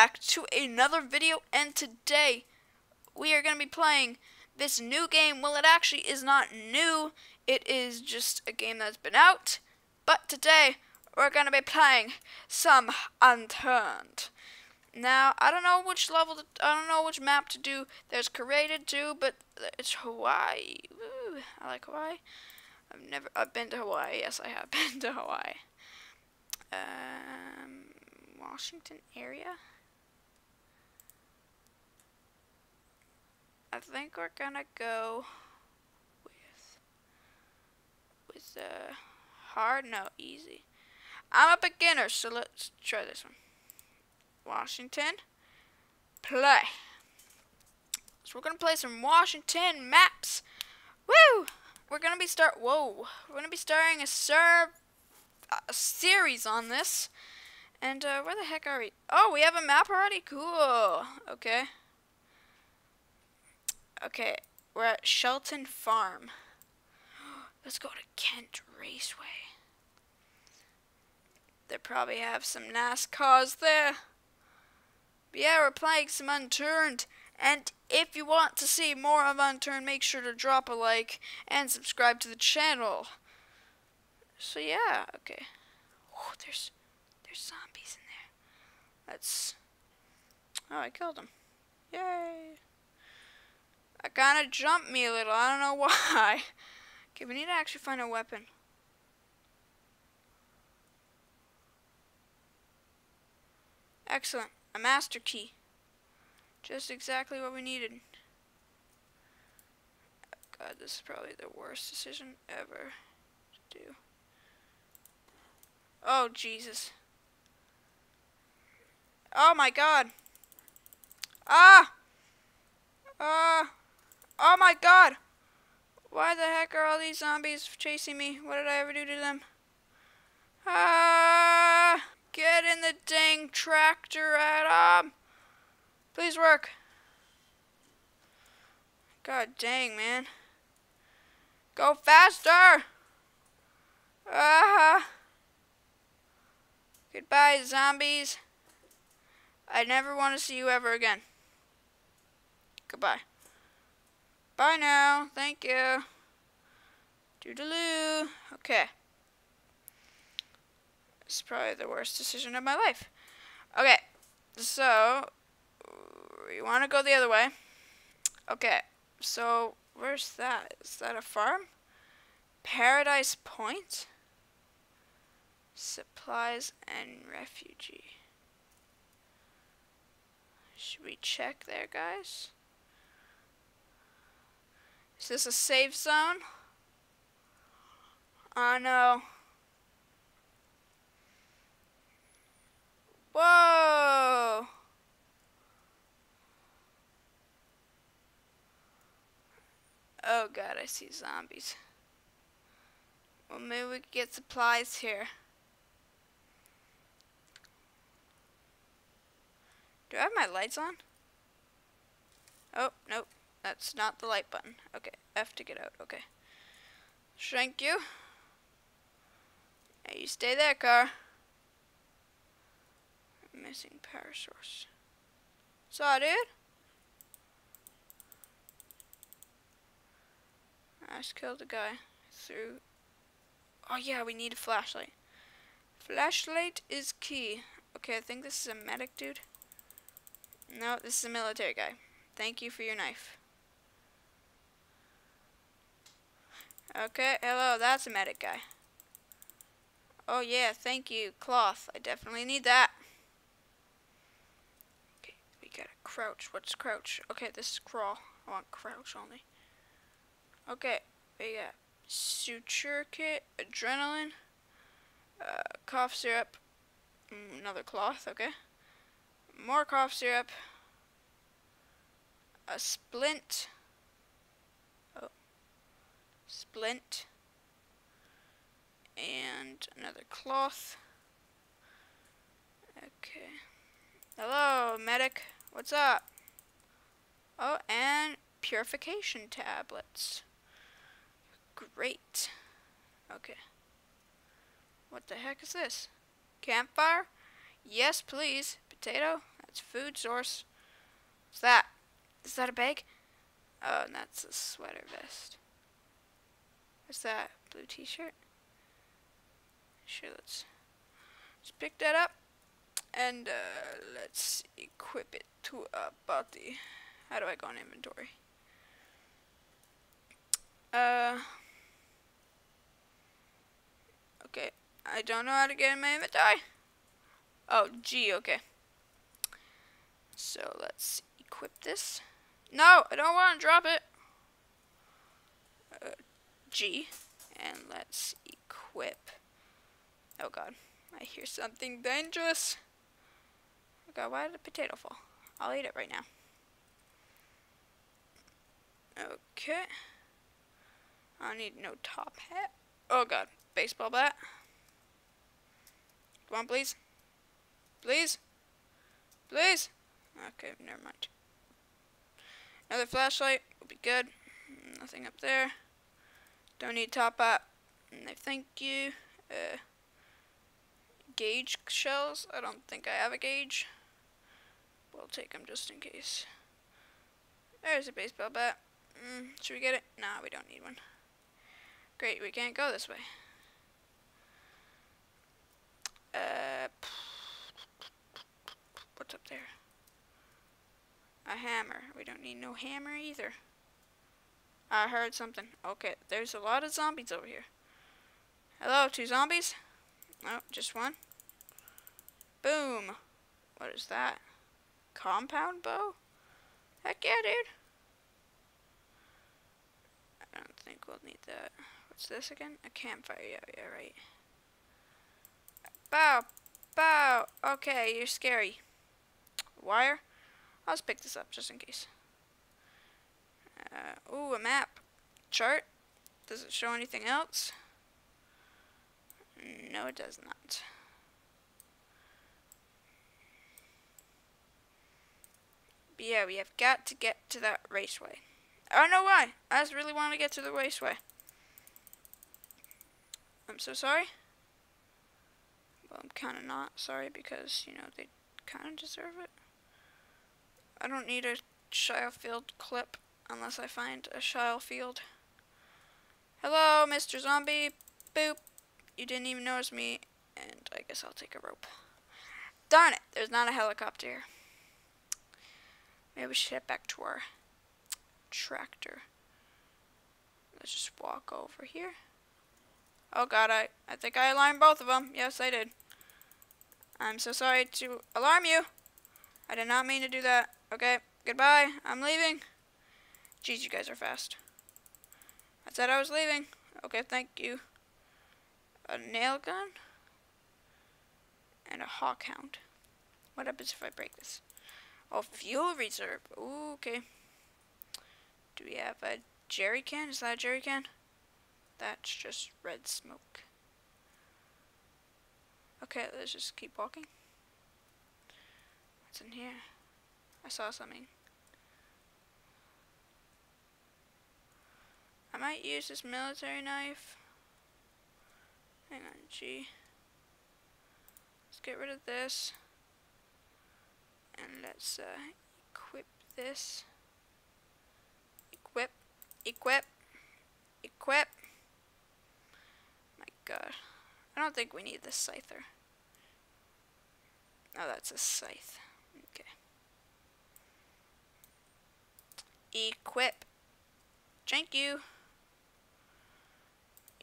back to another video and today we are going to be playing this new game. Well, it actually is not new. It is just a game that's been out. But today we're going to be playing some Unturned. Now, I don't know which level, to, I don't know which map to do. There's created too, but it's Hawaii. Woo, I like Hawaii. I've never, I've been to Hawaii. Yes, I have been to Hawaii. Um, Washington area. I think we're gonna go with with uh hard no easy. I'm a beginner, so let's try this one. Washington play. So we're gonna play some Washington maps. Woo! We're gonna be start whoa. We're gonna be starting a serve a series on this. And uh, where the heck are we? Oh, we have a map already? Cool. Okay. Okay, we're at Shelton Farm. Let's go to Kent Raceway. They probably have some nice cars there. But yeah, we're playing some Unturned. And if you want to see more of Unturned, make sure to drop a like and subscribe to the channel. So yeah, okay. Oh, there's there's zombies in there. That's Oh, I killed them. Yay. That kind of jumped me a little. I don't know why. Okay, we need to actually find a weapon. Excellent. A master key. Just exactly what we needed. God, this is probably the worst decision ever to do. Oh, Jesus. Oh, my God. Ah! Ah! Oh, my God! Why the heck are all these zombies chasing me? What did I ever do to them? Ah! Get in the dang tractor, Adam! Please work. God dang, man. Go faster! Ah! Goodbye, zombies. I never want to see you ever again. Goodbye. Bye now. Thank you. Doodaloo. Okay. Is probably the worst decision of my life. Okay. So, we want to go the other way. Okay. So, where's that? Is that a farm? Paradise Point? Supplies and refugee. Should we check there, guys? Is this a safe zone? Oh no. Whoa! Oh god, I see zombies. Well, maybe we could get supplies here. Do I have my lights on? Oh, nope. That's not the light button. Okay, F to get out. Okay. Thank you. You stay there, car. Missing power source. Saw, dude? I just killed the guy through. Oh, yeah, we need a flashlight. Flashlight is key. Okay, I think this is a medic, dude. No, this is a military guy. Thank you for your knife. Okay, hello, that's a medic guy. Oh yeah, thank you, cloth. I definitely need that. Okay, we gotta crouch. What's crouch? Okay, this is crawl. I want crouch only. Okay, we got suture kit, adrenaline, uh, cough syrup, mm, another cloth, okay more cough syrup, a splint, splint, and another cloth. Okay. Hello, medic. What's up? Oh, and purification tablets. Great. Okay. What the heck is this? Campfire? Yes, please. Potato? That's food source. What's that? Is that a bag? Oh, and that's a sweater vest. What's that? Blue t-shirt? Sure, let's, let's pick that up. And uh, let's equip it to a body. How do I go on inventory? Uh, okay, I don't know how to get in my inventory. Oh, G, okay. So let's equip this. No, I don't want to drop it. Uh, G, and let's equip. Oh god, I hear something dangerous. Oh god, why did the potato fall? I'll eat it right now. Okay. I need no top hat. Oh god, baseball bat. Come on, please. Please. Please. Okay, never mind. Another flashlight would be good. Nothing up there. Don't need top hat. No, thank you. Uh, gauge shells. I don't think I have a gauge. We'll take them just in case. There's a baseball bat. Mm, should we get it? Nah, we don't need one. Great, we can't go this way. Uh, what's up there? A hammer. We don't need no hammer either. I heard something. Okay, there's a lot of zombies over here. Hello, two zombies? Oh, just one. Boom. What is that? Compound bow? Heck yeah, dude. I don't think we'll need that. What's this again? A campfire. Yeah, yeah, right. Bow. Bow. Okay, you're scary. Wire? I'll just pick this up just in case. Uh, ooh, a map. Chart. Does it show anything else? No, it does not. But yeah, we have got to get to that raceway. I don't know why. I just really want to get to the raceway. I'm so sorry. Well, I'm kind of not sorry because, you know, they kind of deserve it. I don't need a Schofield clip unless I find a Schofield. Hello, Mr. Zombie. Boop. You didn't even notice me, and I guess I'll take a rope. Darn it, there's not a helicopter. Maybe we should head back to our tractor. Let's just walk over here. Oh god, I, I think I alarmed both of them. Yes, I did. I'm so sorry to alarm you. I did not mean to do that. Okay, goodbye. I'm leaving. Jeez, you guys are fast. I said I was leaving. Okay, thank you. A nail gun? And a Hawkhound. What happens if I break this? Oh, fuel reserve. Ooh, okay. Do we have a jerry can? Is that a jerry can? That's just red smoke. Okay, let's just keep walking. What's in here? I saw something. Might use this military knife. Hang on, G. Let's get rid of this. And let's uh, equip this. Equip. Equip. Equip. My god. I don't think we need this scyther. Oh, that's a scythe. Okay. Equip. Thank you.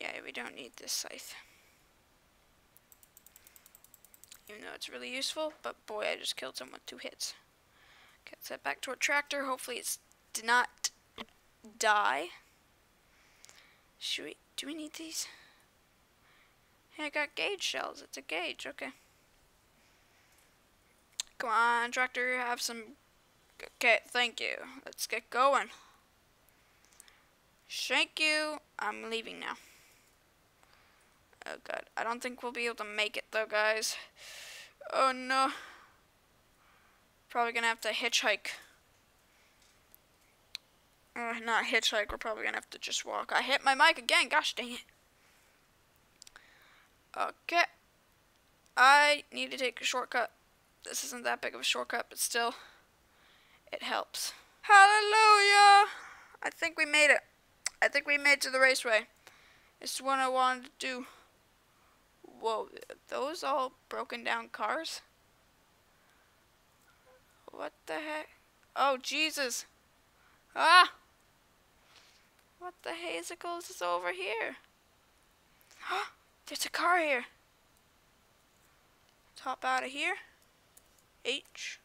Yeah, we don't need this scythe. Even though it's really useful, but boy, I just killed someone with two hits. Okay, let's head back to our tractor. Hopefully it's did not die. Should we, do we need these? Hey, I got gauge shells. It's a gauge, okay. Come on, tractor, have some... Okay, thank you. Let's get going. Thank you. I'm leaving now. Oh god, I don't think we'll be able to make it though, guys. Oh no. Probably gonna have to hitchhike. Uh, not hitchhike, we're probably gonna have to just walk. I hit my mic again, gosh dang it. Okay. I need to take a shortcut this isn't that big of a shortcut, but still, it helps. Hallelujah! I think we made it. I think we made it to the raceway. It's what I wanted to do. Whoa, those all broken down cars? What the heck? Oh, Jesus. Ah! What the hazicles is over here? Huh? There's a car here. Top out of here. H.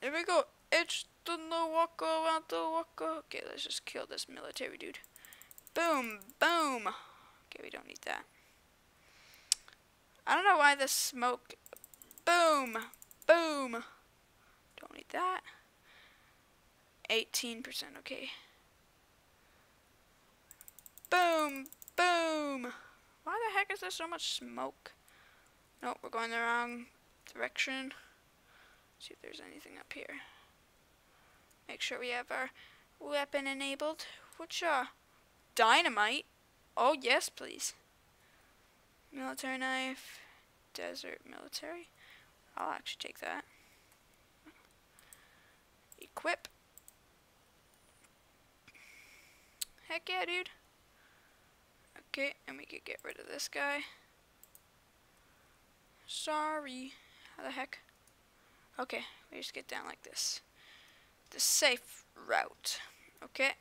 Here we go. H to the walker, want to walker. Okay, let's just kill this military dude. Boom, boom. Okay, we don't need that. I don't know why the smoke. Boom, boom. Don't need that. 18%, okay. Boom, boom. Why the heck is there so much smoke? Nope, we're going the wrong direction. Let's see if there's anything up here. Make sure we have our weapon enabled. Which, uh, dynamite? Oh, yes, please. Military knife. Desert military. I'll actually take that. Equip. Heck yeah, dude. Okay, and we could get rid of this guy. Sorry. How the heck? Okay, we just get down like this. The safe route. Okay.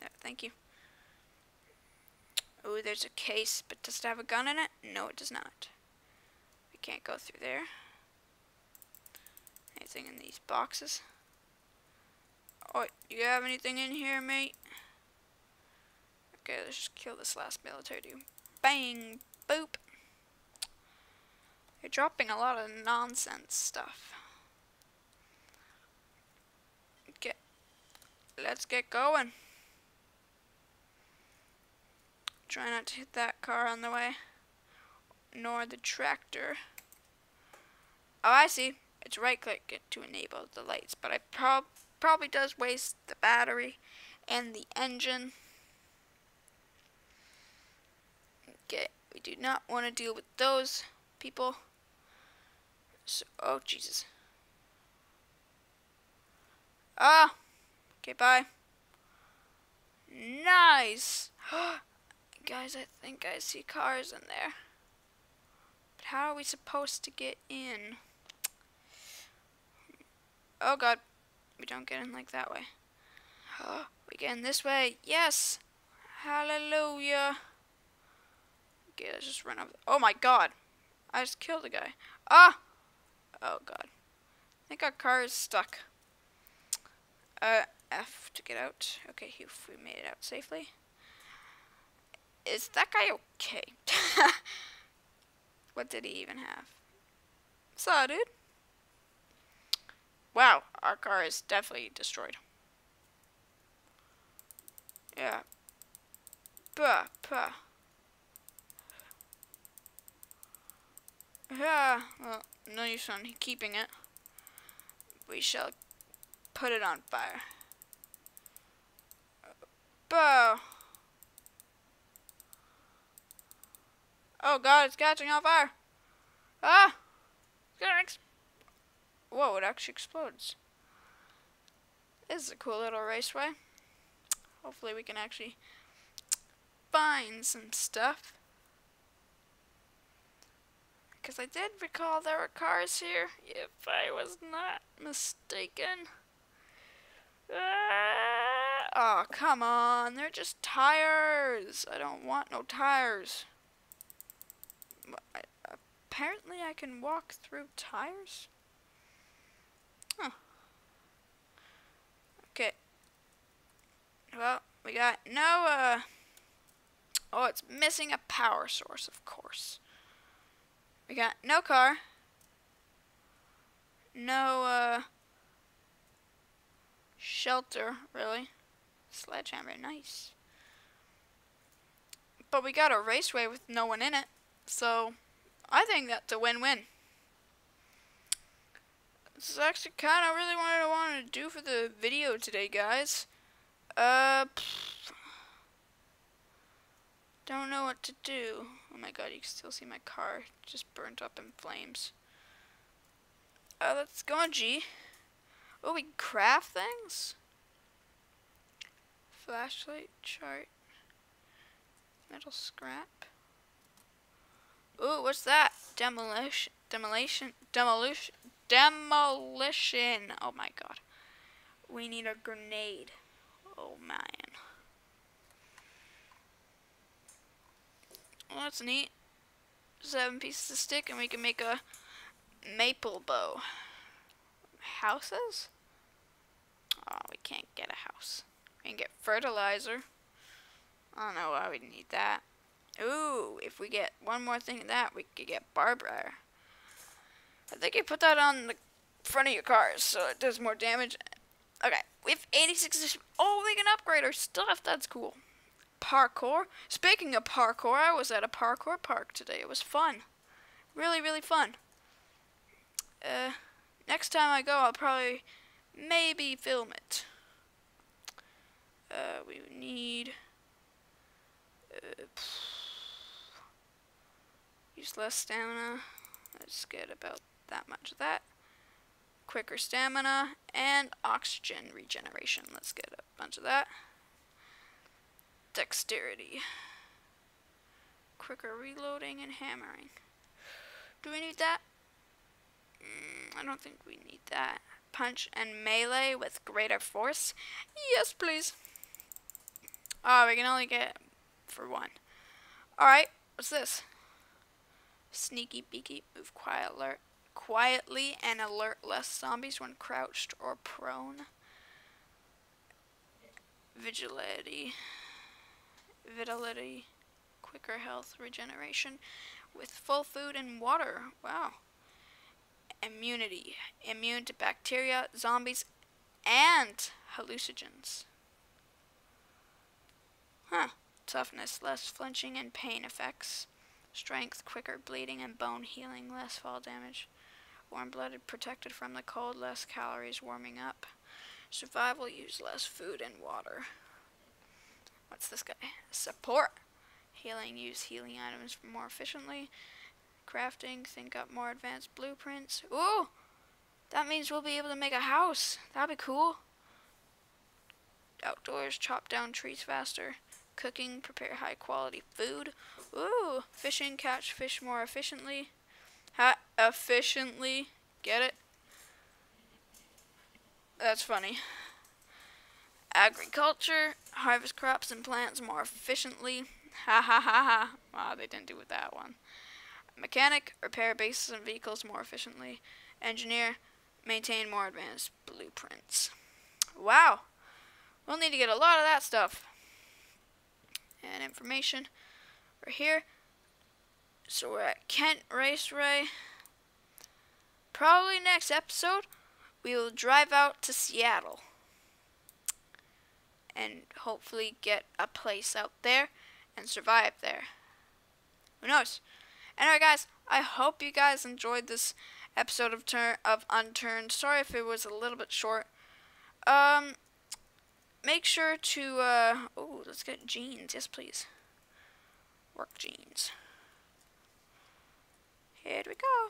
Yeah, thank you. Oh, there's a case, but does it have a gun in it? No, it does not. We can't go through there. Anything in these boxes? Oh, you have anything in here, mate? Okay, let's just kill this last military dude. Bang! Boop! You're dropping a lot of nonsense stuff. Okay. let's get going. Try not to hit that car on the way. Nor the tractor. Oh, I see. It's right click to enable the lights, but it prob probably does waste the battery and the engine. Okay, we do not want to deal with those people. So, oh, Jesus. Ah! Okay, bye. Nice! Guys, I think I see cars in there. But how are we supposed to get in? Oh god, we don't get in like that way. Oh, we get in this way. Yes! Hallelujah! Okay, let's just run over. Oh my god! I just killed a guy. Ah! Oh god. I think our car is stuck. Uh, F to get out. Okay, we made it out safely. Is that guy okay? what did he even have? Saw, dude. Wow, our car is definitely destroyed. Yeah. Puh, puh. Yeah, well, no use on keeping it. We shall put it on fire. Bow. Oh god, it's catching on fire. Ah! It's gonna ex Whoa, it actually explodes. This is a cool little raceway. Hopefully we can actually find some stuff. Because I did recall there were cars here, if I was not mistaken. Uh, oh, come on. They're just tires. I don't want no tires. Apparently I can walk through tires? Huh. Okay. Well, we got no, uh... Oh, it's missing a power source, of course. We got no car. No, uh, shelter, really. Sledgehammer, nice. But we got a raceway with no one in it, so I think that's a win-win. This is actually kind of really what I wanted to do for the video today, guys. Uh, don't know what to do. Oh my god, you can still see my car just burnt up in flames. Uh, let's go on G. Oh, we craft things? Flashlight chart. Metal scrap. Ooh, what's that? Demolition, demolition, demolition, demolition. Oh my god. We need a grenade. Oh man. Well, that's neat. Seven pieces of stick and we can make a maple bow. Houses? Oh, we can't get a house. We can get fertilizer. I don't know why we need that. Ooh, if we get one more thing of that, we could get barbed wire. I think you put that on the front of your cars so it does more damage. Okay, we have 86. Oh, we can upgrade our stuff. That's cool. Parkour. Speaking of parkour, I was at a parkour park today. It was fun. Really, really fun. Uh, next time I go, I'll probably maybe film it. Uh, we need... Uh, use less stamina. Let's get about that much of that. Quicker stamina and oxygen regeneration. Let's get a bunch of that. Dexterity. Quicker reloading and hammering. Do we need that? Mm, I don't think we need that. Punch and melee with greater force? Yes, please. Oh, we can only get for one. Alright, what's this? Sneaky beaky, move quiet alert, quietly and alert less zombies when crouched or prone. Vigility. Vitality. Quicker health regeneration with full food and water. Wow. Immunity. Immune to bacteria, zombies, and hallucinogens. Huh. Toughness, less flinching and pain effects. Strength, quicker bleeding and bone healing, less fall damage. Warm-blooded, protected from the cold, less calories warming up. Survival, use less food and water. What's this guy? Support. Healing, use healing items more efficiently. Crafting, think up more advanced blueprints. Ooh! That means we'll be able to make a house. That'd be cool. Outdoors, chop down trees faster. Cooking, prepare high quality food. Ooh, fishing, catch fish more efficiently. Ha efficiently. Get it? That's funny. Agriculture, harvest crops and plants more efficiently. Ha ha ha ha. Wow, they didn't do with that one. Mechanic, repair bases and vehicles more efficiently. Engineer, maintain more advanced blueprints. Wow. We'll need to get a lot of that stuff and information. We're here. So we're at Kent Raceway. Probably next episode, we will drive out to Seattle. And hopefully get a place out there and survive there. Who knows? Anyway, guys, I hope you guys enjoyed this episode of Turn of Unturned. Sorry if it was a little bit short. Um, make sure to, uh, oh, let's get jeans. Yes, please. Work jeans. Here we go.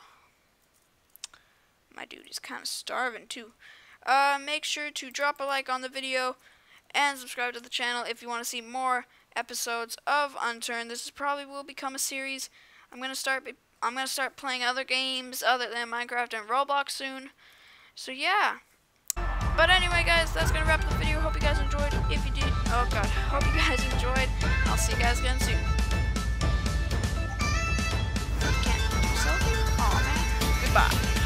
My dude is kind of starving, too. Uh, make sure to drop a like on the video and subscribe to the channel if you want to see more episodes of Unturned. This is probably will become a series. I'm gonna start. I'm gonna start playing other games other than Minecraft and Roblox soon. So yeah. But anyway, guys, that's going to wrap up the video. Hope you guys enjoyed. If you did, oh god, hope you guys enjoyed. I'll see you guys again soon. Can't